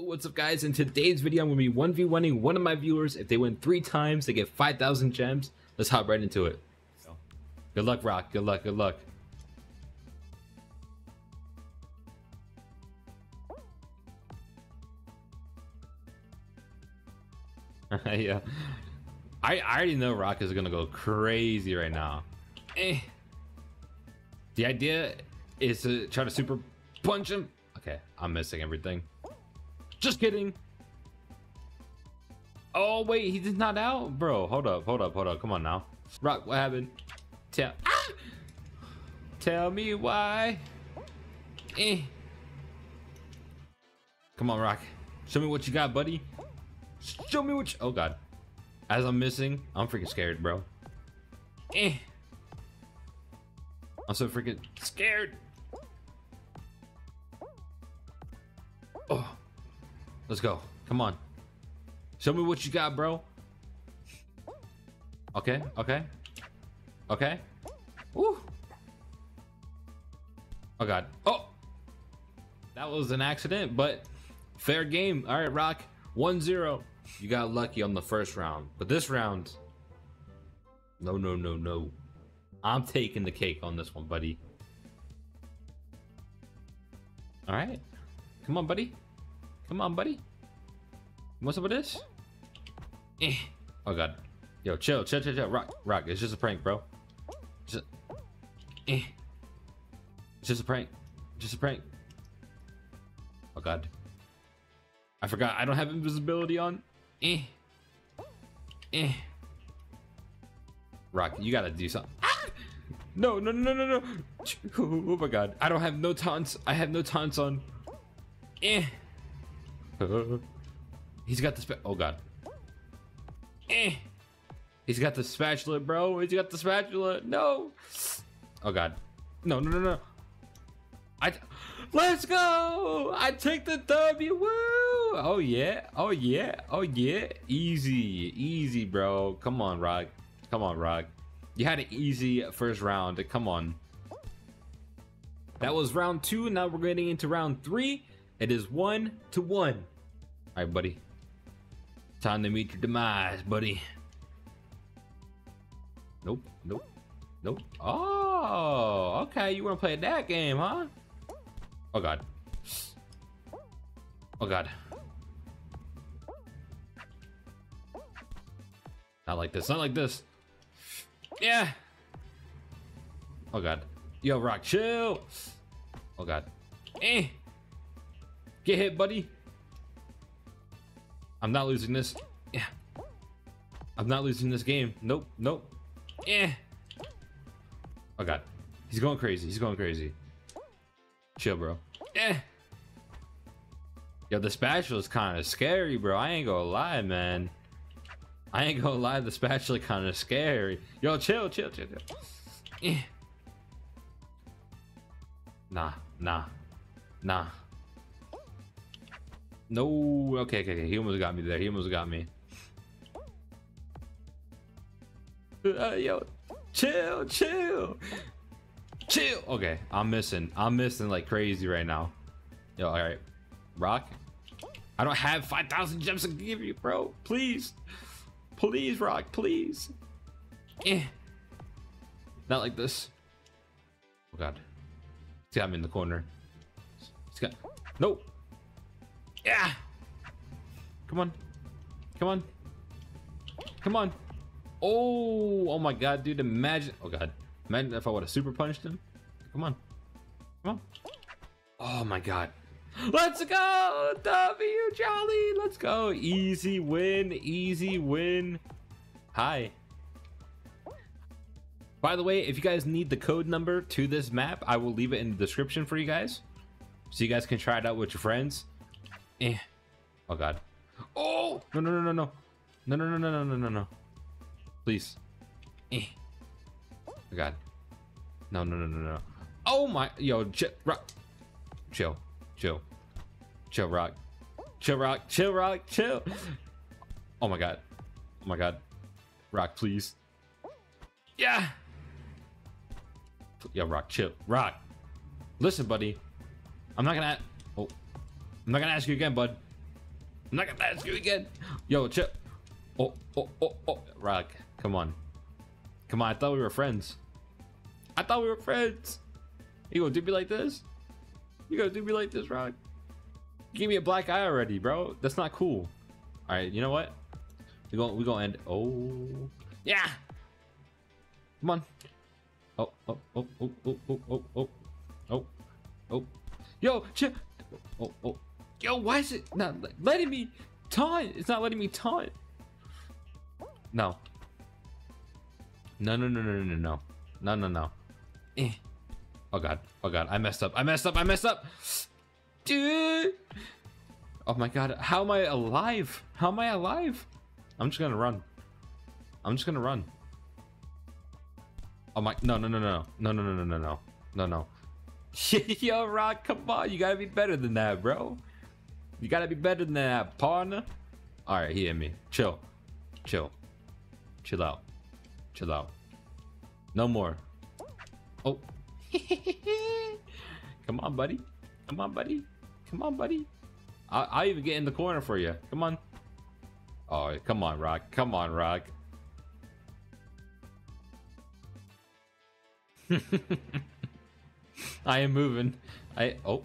what's up guys? In today's video, I'm going to be 1v1ing one of my viewers. If they win three times, they get 5,000 gems. Let's hop right into it. Good luck, Rock. Good luck, good luck. yeah. I, I already know Rock is going to go crazy right now. Eh. The idea is to try to super punch him. Okay, I'm missing everything. Just kidding. Oh, wait, he's not out? Bro, hold up, hold up, hold up. Come on now. Rock, what happened? Tell, ah! Tell me why. Eh. Come on, Rock. Show me what you got, buddy. Show me what you... Oh, God. As I'm missing, I'm freaking scared, bro. Eh. I'm so freaking scared. Let's go. Come on. Show me what you got, bro. Okay, okay. Okay. Woo. Oh god. Oh! That was an accident, but fair game. Alright, Rock. 1-0. You got lucky on the first round. But this round. No, no, no, no. I'm taking the cake on this one, buddy. Alright. Come on, buddy. Come on, buddy. What's up with this? Eh. Oh god. Yo, chill, chill, chill, chill. Rock, rock. It's just a prank, bro. Just. Eh. It's just a prank. Just a prank. Oh god. I forgot. I don't have invisibility on. Eh. Eh. Rock, you gotta do something. Ah! No, no, no, no, no. Oh my god. I don't have no taunts. I have no taunts on. Eh. He's got the spa- oh god. Eh. He's got the spatula, bro. He's got the spatula. No. Oh god. No, no, no, no. I Let's go! I take the W. Woo! Oh yeah. Oh yeah. Oh yeah. Easy. Easy, bro. Come on, Rock. Come on, Rock. You had an easy first round. Come on. That was round two. Now we're getting into round three. It is one to one. All right, buddy. Time to meet your demise, buddy. Nope, nope, nope. Oh, okay. You want to play that game, huh? Oh, God. Oh, God. Not like this. Not like this. Yeah. Oh, God. Yo, Rock, chill. Oh, God. Eh. Get hit, buddy. I'm not losing this. Yeah. I'm not losing this game. Nope. Nope. Yeah. Oh god. He's going crazy. He's going crazy. Chill, bro. Yeah. Yo, the spatula is kind of scary, bro. I ain't gonna lie, man. I ain't gonna lie, the spatula kind of scary. Yo, chill, chill, chill, chill. Yeah. Nah, nah, nah. No, okay, okay, okay. He almost got me there. He almost got me. Uh, yo, chill, chill, chill. Okay, I'm missing. I'm missing like crazy right now. Yo, all right, Rock. I don't have 5,000 gems to give you, bro. Please, please, Rock, please. Eh. Not like this. Oh God. He's got me in the corner. He's got. Nope. Yeah. Come on. Come on. Come on. Oh, oh my god, dude. Imagine. Oh god. Imagine if I would have super punched him. Come on. Come on. Oh my god. Let's go! W Jolli! Let's go! Easy win. Easy win. Hi. By the way, if you guys need the code number to this map, I will leave it in the description for you guys. So you guys can try it out with your friends. Eh. Oh god. Oh! No, no, no, no, no. No, no, no, no, no, no, no, no. Please. Eh. Oh god. No, no, no, no, no. Oh my. Yo, chill. Rock. Chill. Chill. Chill, Rock. Chill, Rock. Chill, Rock. Chill. Oh my god. Oh my god. Rock, please. Yeah. Yo, Rock, chill. Rock. Listen, buddy. I'm not gonna. I'm not gonna ask you again, bud. I'm not gonna ask you again. Yo, chill. Oh, oh, oh, oh. Rock, come on. Come on, I thought we were friends. I thought we were friends. You gonna do me like this? You gonna do me like this, Rock? Gave me a black eye already, bro. That's not cool. All right, you know what? We going we gonna end. Oh, yeah. Come on. Oh, oh, oh, oh, oh, oh, oh, oh, oh, oh. Yo, chill. Oh, oh. Yo, why is it not letting me taunt? It's not letting me taunt. No. No, no, no, no, no, no, no, no, no. Eh. Oh god. Oh god. I messed up. I messed up. I messed up. Dude. Oh my god. How am I alive? How am I alive? I'm just gonna run. I'm just gonna run. Oh my. No, no, no, no. No, no, no, no, no, no. No, no. Yo, Rock, come on. You gotta be better than that, bro. You gotta be better than that, partner. Alright, he hit me. Chill. Chill. Chill out. Chill out. No more. Oh. Come on, buddy. Come on, buddy. Come on, buddy. I'll, I'll even get in the corner for you. Come on. Oh, come on, Rock. Come on, Rock. I am moving. I oh.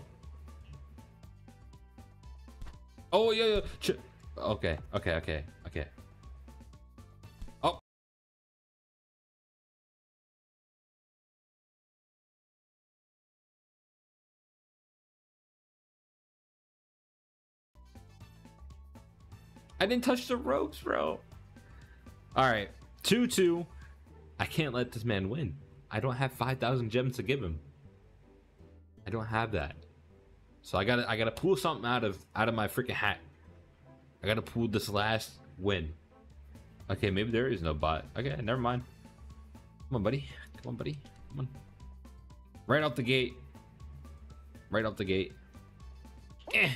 Oh yeah, yeah. Ch okay, okay, okay, okay. Oh. I didn't touch the ropes, bro. All right, two two. I can't let this man win. I don't have five thousand gems to give him. I don't have that. So I gotta I gotta pull something out of out of my freaking hat. I gotta pull this last win. Okay, maybe there is no bot. Okay, never mind. Come on, buddy. Come on, buddy. Come on. Right off the gate. Right off the gate. Eh.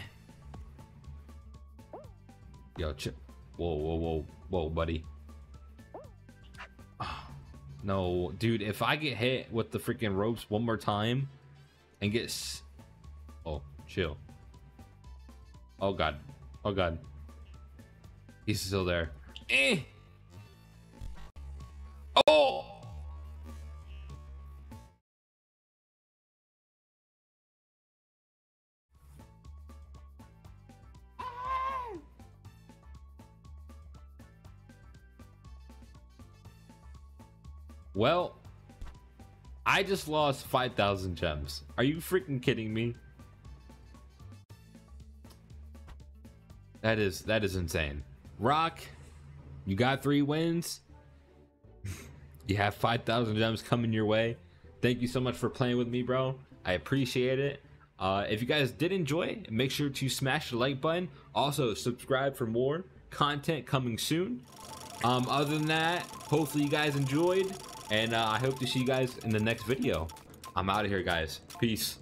Yo, ch whoa, whoa, whoa, whoa, buddy. no, dude, if I get hit with the freaking ropes one more time and get Oh, chill. Oh god. Oh god. He's still there. Eh. Oh. Well, I just lost 5,000 gems. Are you freaking kidding me? That is that is insane. Rock, you got three wins. you have 5,000 gems coming your way. Thank you so much for playing with me, bro. I appreciate it. Uh, if you guys did enjoy, make sure to smash the like button. Also, subscribe for more content coming soon. Um, other than that, hopefully you guys enjoyed. And uh, I hope to see you guys in the next video. I'm out of here, guys. Peace.